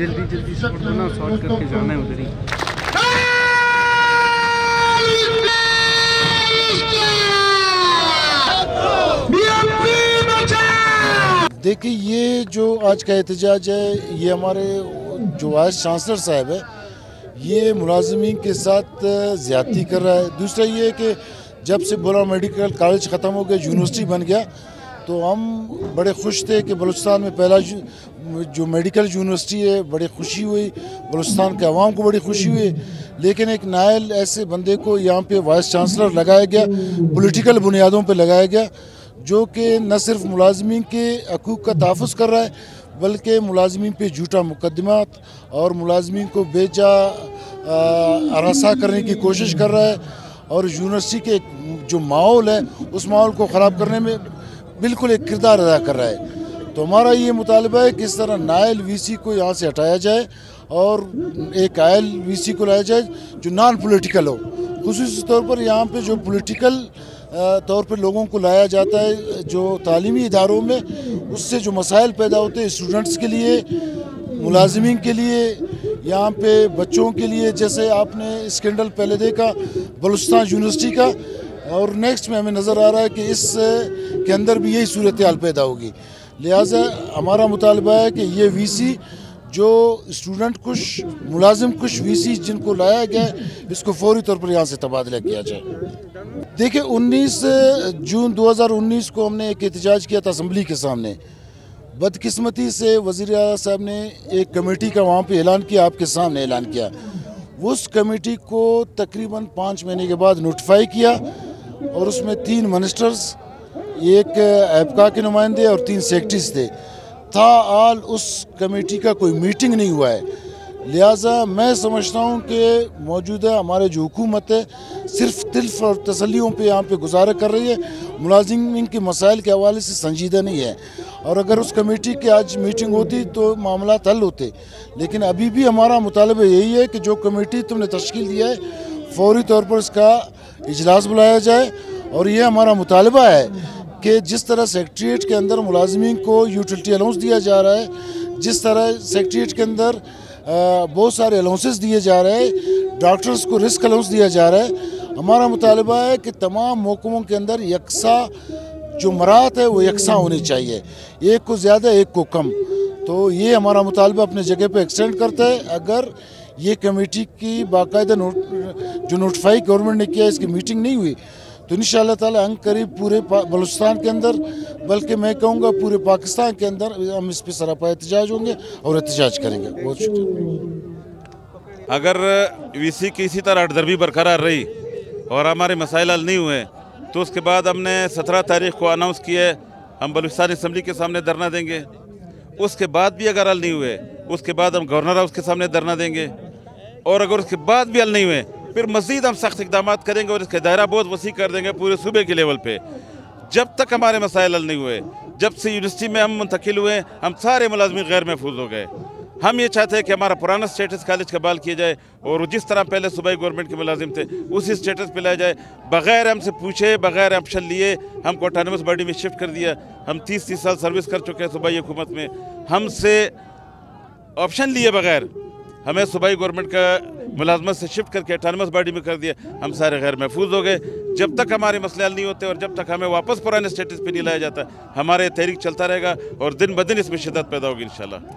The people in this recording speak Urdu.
جلدی جلدی سے پڑھ سارٹ کر کے جانا ہے ادھر ہی۔ دیکھیں یہ جو آج کا احتجاج ہے، یہ ہمارے جو وائس چانسلر صاحب ہے یہ ملازمین کے ساتھ زیادتی کر رہا ہے۔ دوسرا یہ ہے کہ جب سے بولا میڈیکل کالج ختم ہو گیا، یونیورسٹی بن گیا تو ہم بڑے خوش تھے کہ بلوچستان میں پہلا جو میڈیکل یونیورسٹی ہے، بڑی خوشی ہوئی۔ بلوچستان کے عوام کو بڑی خوشی ہوئی۔ لیکن ایک نائل ایسے بندے کو یہاں پہ وائس چانسلر لگایا گیا، پولیٹیکل بنیادوں پہ لگایا گیا، جو کہ نہ صرف ملازمین کے حقوق کا تحفظ کر رہا ہے، بلکہ ملازمین پہ جھوٹا مقدمات اور ملازمین کو بے جا اراسا کرنے کی کوشش کر رہا ہے۔ اور یونیورسٹی کے جو ماحول ہے، اس ماحول کو خراب کرنے میں بالکل ایک کردار ادا کر رہا ہے۔ تو ہمارا یہ مطالبہ ہے کہ اس طرح نائل وی سی کو یہاں سے ہٹایا جائے اور ایک آئل وی سی کو لایا جائے جو نان پولیٹیکل ہو۔ خصوصی طور پر یہاں پہ جو پولیٹیکل طور پہ لوگوں کو لایا جاتا ہے جو تعلیمی اداروں میں، اس سے جو مسائل پیدا ہوتے ہیں اسٹوڈنٹس کے لیے، ملازمین کے لیے، یہاں پہ بچوں کے لیے، جیسے آپ نے اسکینڈل پہلے دیکھا، بلوچستان یونیورسٹی کا۔ اور نیکسٹ میں ہمیں نظر آ رہا ہے کہ اس کے اندر بھی یہی صورتحال پیدا ہوگی۔ لہٰذا ہمارا مطالبہ ہے کہ یہ وی سی جو اسٹوڈنٹ کچھ ملازم کچھ وی سی جن کو لایا گیا ہے اس کو فوری طور پر یہاں سے تبادلہ کیا جائے۔ دیکھیں، انیس جون دو ہزار انیس کو ہم نے ایک احتجاج کیا تھا اسمبلی کے سامنے۔ بدقسمتی سے وزیر اعلیٰ صاحب نے ایک کمیٹی کا وہاں پہ اعلان کیا، آپ کے سامنے اعلان کیا۔ اس کمیٹی کو تقریباً پانچ مہینے کے بعد نوٹیفائی کیا۔ اور اس میں تین منسٹرز ایک ایپکا کے نمائندے اور تین سیکٹریز تھے۔ تھا آل اس کمیٹی کا کوئی میٹنگ نہیں ہوا ہے۔ لہٰذا میں سمجھتا ہوں کہ موجودہ ہمارے جو حکومت ہے، صرف تلف اور تسلیوں پہ یہاں پہ گزارا کر رہی ہے۔ ملازمین کے مسائل کے حوالے سے سنجیدہ نہیں ہے۔ اور اگر اس کمیٹی کی آج میٹنگ ہوتی تو معاملات حل ہوتے۔ لیکن ابھی بھی ہمارا مطالبہ یہی ہے کہ جو کمیٹی تم نے تشکیل دیا ہے، فوری طور پر اس کا اجلاس بلایا جائے اور یہ ہمارا مطالبہ ہے کہ جس طرح سیکٹریٹ کے اندر ملازمین کو یوٹیلٹی الاؤنس دیا جا رہا ہے، جس طرح سیکٹریٹ کے اندر بہت سارے الاؤنسز دیے جا رہے ہیں، ڈاکٹرز کو رسک الاؤنس دیا جا رہا ہے۔ ہمارا مطالبہ ہے کہ تمام محکموں کے اندر یکساں جو مرات ہے، وہ یکساں ہونی چاہیے۔ ایک کو زیادہ، ایک کو کم۔ تو یہ ہمارا مطالبہ اپنے جگہ پہ ایکسٹینڈ کرتا ہے۔ اگر یہ کمیٹی کی باقاعدہ جو نوٹیفائی گورنمنٹ نے کیا اس کی میٹنگ نہیں ہوئی۔ تو ان شاء اللہ تعالیٰ انگ قریب پورے بلوچستان کے اندر، بلکہ میں کہوں گا پورے پاکستان کے اندر، ہم اس پہ سراپا احتجاج ہوں گے اور احتجاج کریں گے۔ بہت شکریہ۔ اگر وی سی کی اسی طرح اٹدربی برقرار رہی اور ہمارے مسائل حل نہیں ہوئے، تو اس کے بعد ہم نے سترہ تاریخ کو اناؤنس کیے ہم بلوچستان اسمبلی کے سامنے دھرنا دیں گے۔ اس کے بعد بھی اگر حل نہیں ہوئے، اس کے بعد ہم گورنر ہاؤس کے سامنے دھرنا دیں گے۔ اور اگر اس کے بعد بھی حل نہیں ہوئے، پھر مزید ہم سخت اقدامات کریں گے اور اس کا دائرہ بہت وسیع کر دیں گے پورے صوبے کے لیول پہ۔ جب تک ہمارے مسائل حل نہیں ہوئے، جب سے یونیورسٹی میں ہم منتقل ہوئے، ہم سارے ملازمین غیر محفوظ ہو گئے۔ ہم یہ چاہتے ہیں کہ ہمارا پرانا سٹیٹس کالج کا بال کیا جائے اور جس طرح پہلے صوبائی گورنمنٹ کے ملازم تھے، اسی سٹیٹس پہ لایا جائے۔ بغیر ہم سے پوچھے، بغیر آپشن لیے، ہم کو اٹھانوس باڈی میں شفٹ کر دیا۔ ہم تیس تیس سال سروس کر چکے ہیں صوبائی حکومت میں۔ ہم سے آپشن لیے بغیر ہمیں صوبائی گورنمنٹ کا ملازمت سے شفٹ کر کے اٹھانوس باڈی میں کر دیا۔ ہم سارے غیر محفوظ ہو گئے۔ جب تک ہمارے مسئلے حل نہیں ہوتے اور جب تک ہمیں واپس پرانے اسٹیٹس پہ نہیں لایا جاتا، ہمارے تحریک چلتا رہے گا اور دن بدن اس میں شدت پیدا ہوگی انشاءاللہ۔